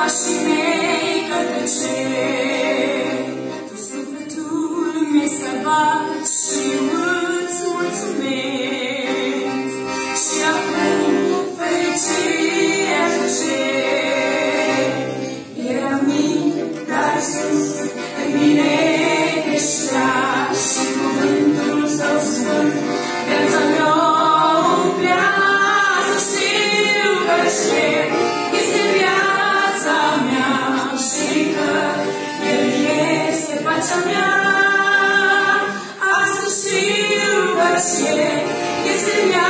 fascinei, The tu sufletul mi se bat. земля, а сусила все, и земля.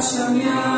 soñar.